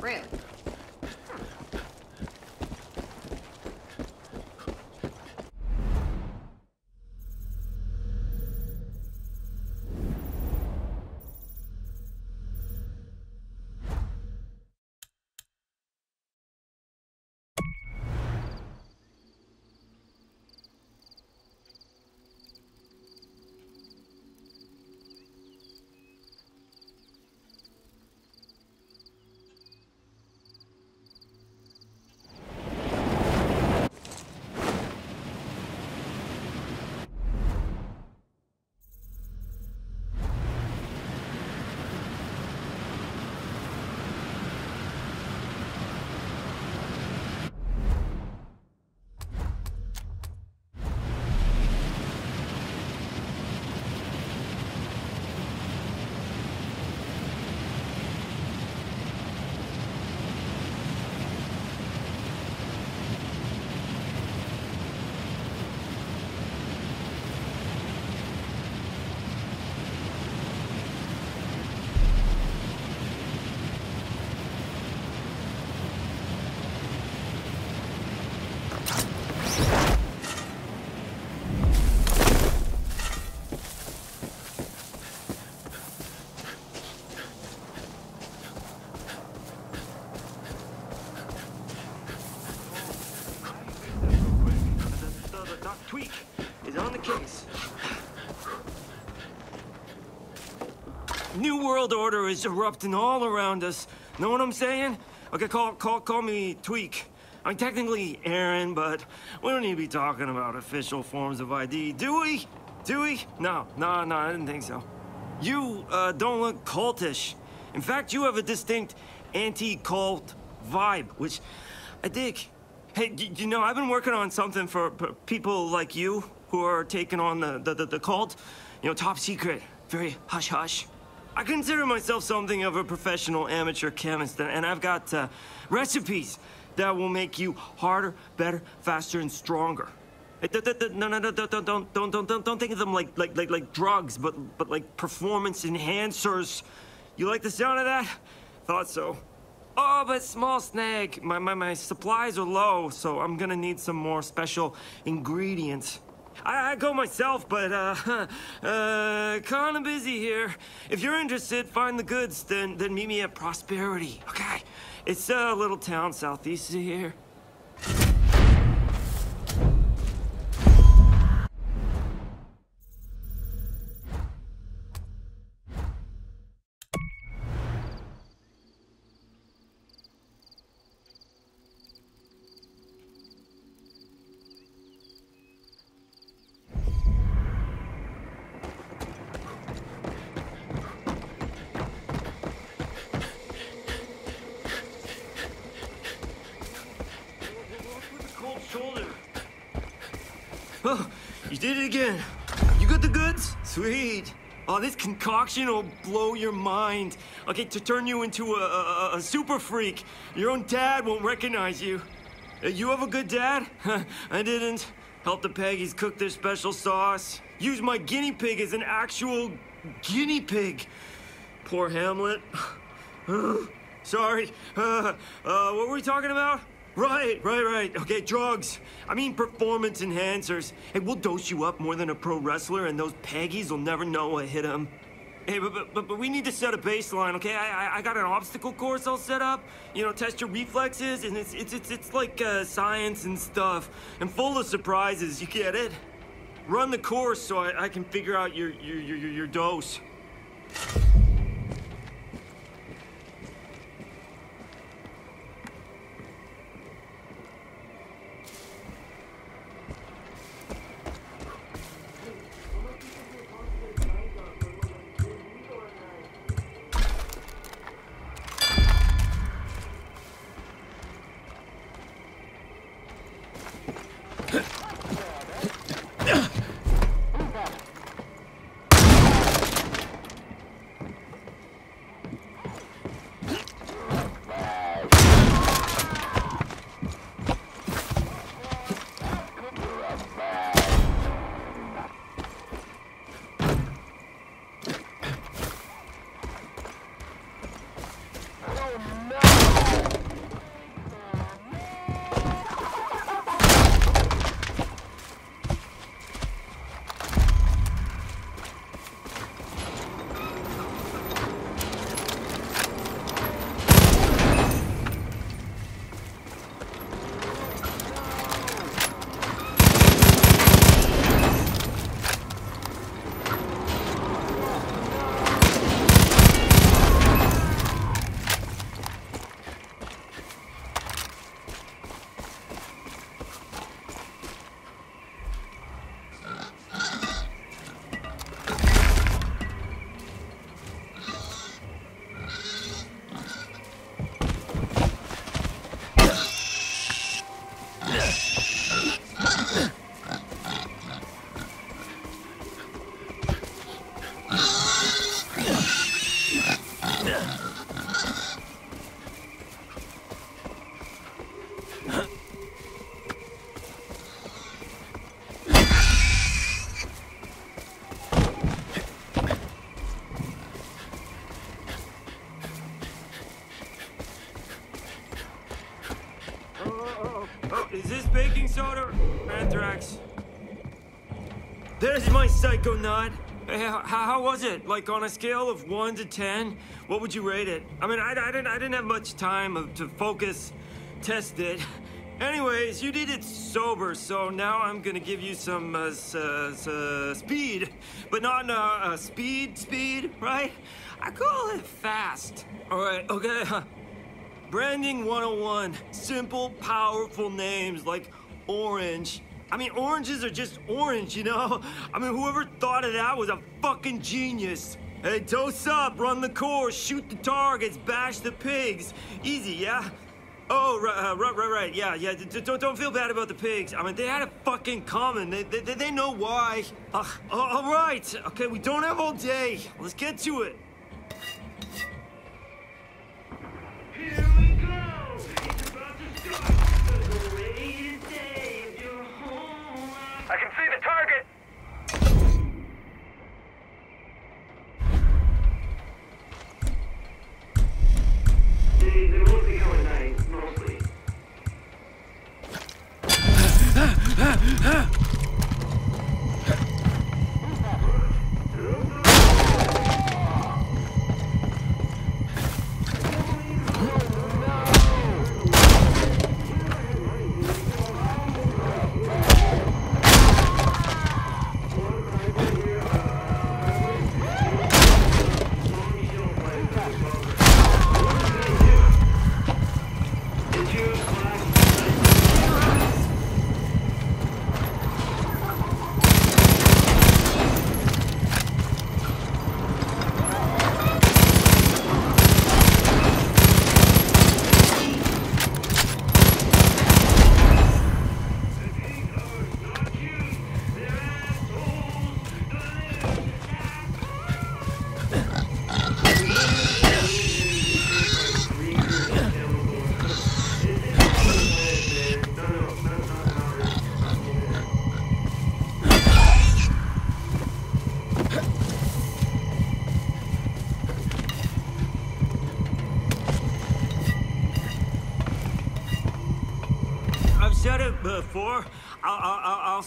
Really? Doc Tweak is on the case. New world order is erupting all around us. Know what I'm saying? Okay, call call call me Tweak. I'm technically Aaron, but we don't need to be talking about official forms of ID, do we? Do we? No, no, no, I didn't think so. You uh, don't look cultish. In fact, you have a distinct anti-cult vibe, which I dig. Hey, you know, I've been working on something for people like you who are taking on the, the, the, the cult. You know, top secret, very hush hush. I consider myself something of a professional amateur chemist, and- I've got uh, recipes that will make you harder, better, faster, and stronger. No, no, no, don't, don't, don't, don't, don't, don't, don't think of them like, like, like, like drugs, but, but like performance enhancers. You like the sound of that? Thought so. Oh, but small snag. My, my, my supplies are low, so I'm gonna need some more special ingredients. I, I go myself, but, uh, uh, kinda busy here. If you're interested, find the goods, then, then meet me at Prosperity, okay? It's a little town southeast of here. Got the goods? Sweet. Oh, this concoction will blow your mind. Okay, to turn you into a, a, a super freak. Your own dad won't recognize you. Uh, you have a good dad? I didn't. Help the Peggies cook their special sauce. Use my guinea pig as an actual guinea pig. Poor Hamlet. Sorry. Uh, uh, what were we talking about? Right, right, right. Okay, drugs. I mean performance enhancers. Hey, we'll dose you up more than a pro wrestler, and those Peggies will never know I hit them. Hey, but, but, but, we need to set a baseline, okay? I, I, got an obstacle course all set up. You know, test your reflexes, and it's it's it's, it's like uh, science and stuff, and full of surprises. You get it? Run the course so I, I can figure out your your, your, your dose. My psychonaut. Hey, how, how was it? Like on a scale of one to ten, what would you rate it? I mean, I, I didn't I didn't have much time to focus, test it. Anyways, you did it sober, so now I'm gonna give you some uh, uh, speed, but not uh, uh, speed speed, right? I call it fast. All right, okay. Branding 101. Simple, powerful names like Orange. I mean, oranges are just orange, you know? I mean, whoever thought of that was a fucking genius. Hey, dose up, run the course, shoot the targets, bash the pigs. Easy, yeah? Oh, right, uh, right, right, right, yeah, yeah, don't, don't feel bad about the pigs. I mean, they had a fucking common. They, they, they know why. Uh, all right, okay, we don't have all day. Let's get to it.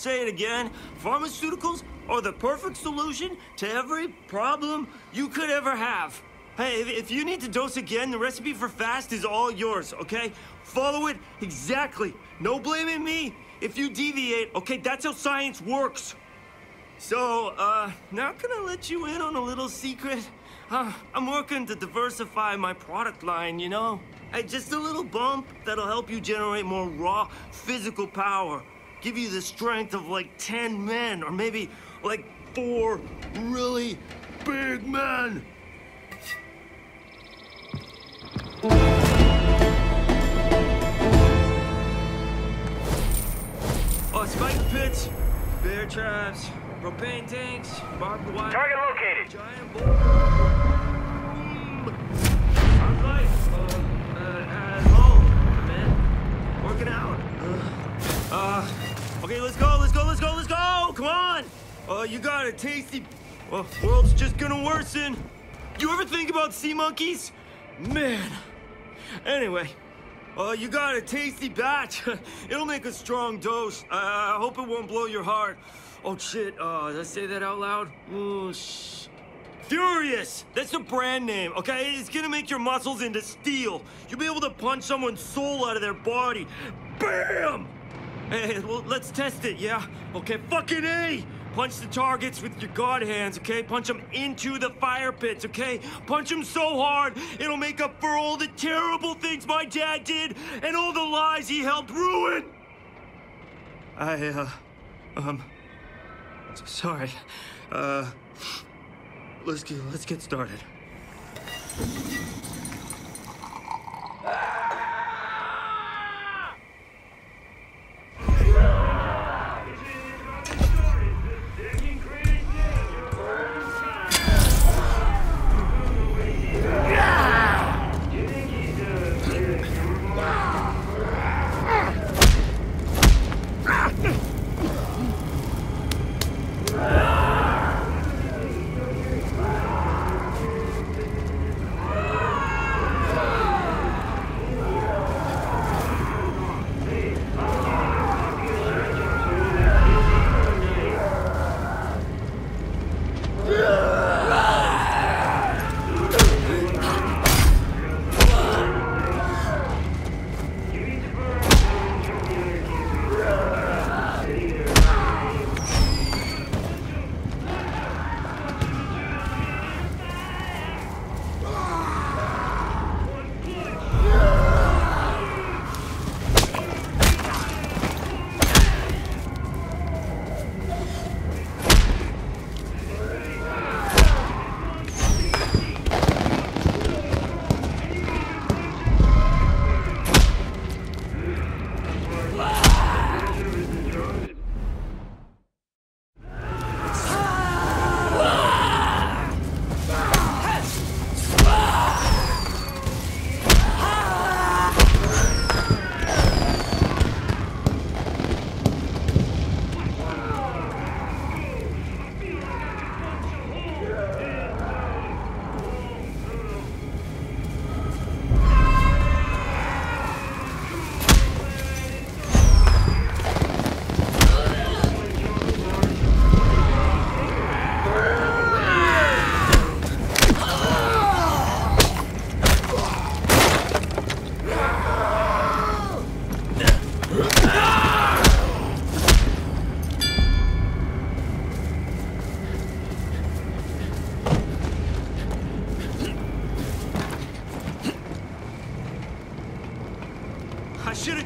Say it again. Pharmaceuticals are the perfect solution to every problem you could ever have. Hey, if, you need to dose again, the recipe for fast is all yours, okay? Follow it exactly. No blaming me if you deviate, okay? That's how science works. So, uh, now can I let you in on a little secret? Uh, I'm working to diversify my product line, you know? Hey, just a little bump that'll help you generate more raw physical power. Give you the strength of like 10 men, or maybe like four really big men. Oh, spike pits, bear traps, propane tanks, barbed wire. Target located. Giant bull. working out. Uh, uh, okay, let's go, let's go, let's go, let's go! Come on! Uh, you got a tasty... Well, world's just gonna worsen. You ever think about sea monkeys? Man. Anyway, uh, you got a tasty batch. It'll make a strong dose. Uh, I hope it won't blow your heart. Oh, shit. Uh, did I say that out loud? Oh, shh. Furious! That's the brand name, okay? It's gonna make your muscles into steel. You'll be able to punch someone's soul out of their body. BAM! Hey, well, let's test it, yeah? Okay, fucking A! Punch the targets with your god hands, okay? Punch them into the fire pits, okay? Punch them so hard, it'll make up for all the terrible things my dad did and all the lies he helped ruin! I, uh, um, sorry. Uh, let's get let's get started.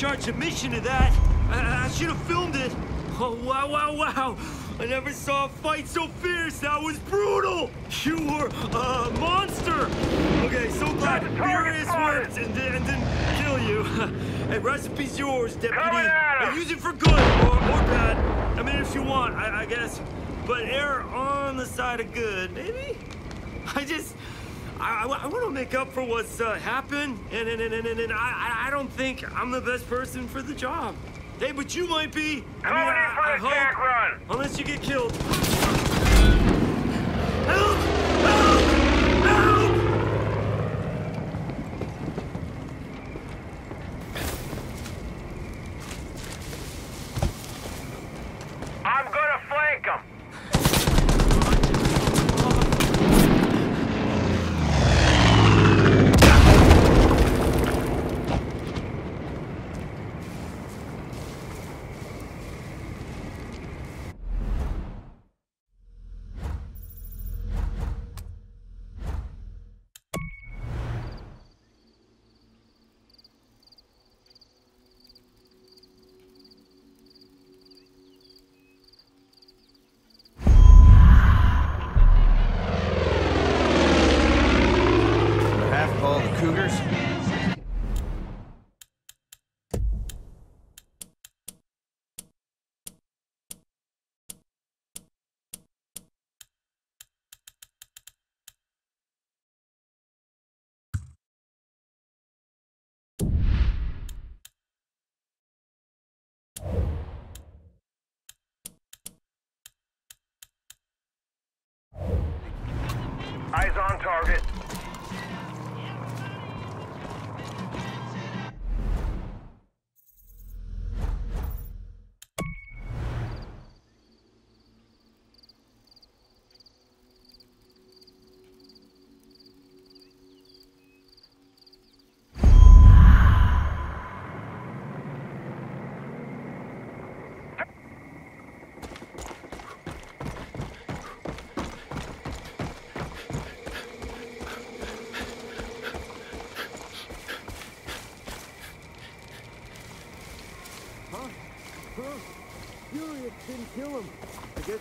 Charge submission to that. I, I should have filmed it. Oh, wow, wow, wow. I never saw a fight so fierce. That was brutal. You were a monster. Okay, so glad Furious worked and, and didn't kill you. hey, recipe's yours, deputy. Him. Use it for good or, or bad. I mean, if you want, I, I guess. But err on the side of good, maybe? I just, I, want to make up for what's uh, happened, and and, and, and, and I, I- I don't think I'm the best person for the job. Hey, but you might be. I mean, I, for I the hope, run. unless you get killed. Help!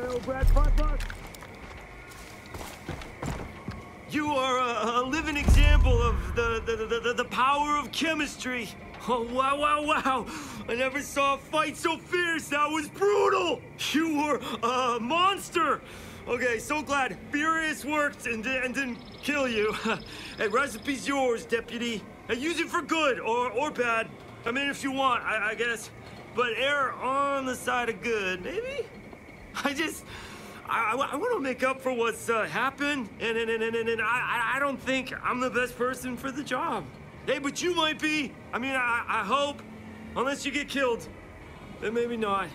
Guess Brad five. You are a, a living example of the, the, the, the, power of chemistry. Oh, wow, wow, wow. I never saw a fight so fierce. That was brutal. You were a monster. Okay, so glad Furious worked and, and didn't kill you. hey, recipe's yours, deputy. Hey, use it for good or, or bad. I mean, if you want, I, I guess. But err on the side of good, maybe? I just, I, want to make up for what's uh, happened, and and, and, and, and I, I- I don't think I'm the best person for the job. Hey, but you might be. I mean, I, I hope, unless you get killed, then maybe not.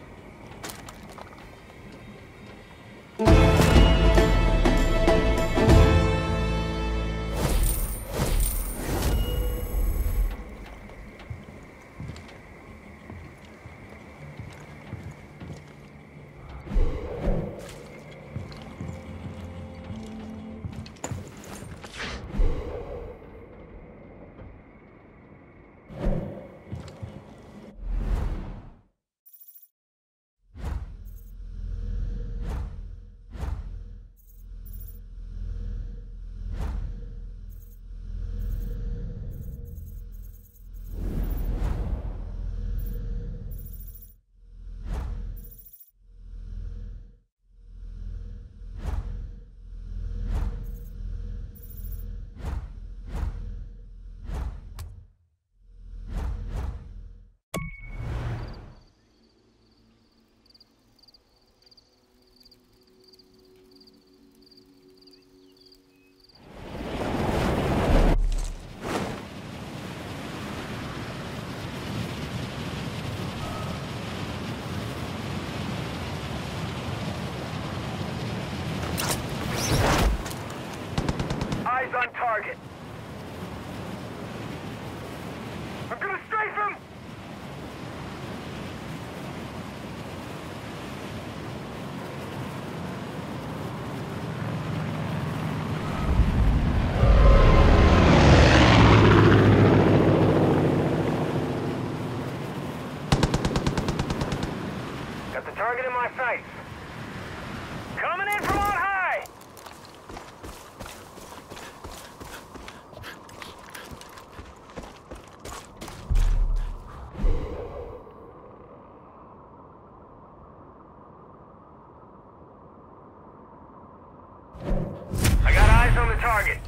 I got eyes on the target.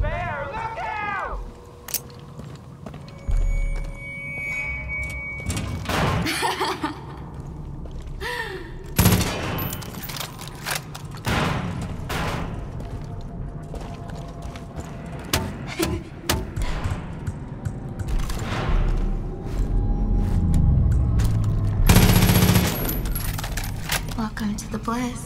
Bear, look out! Welcome to the bliss.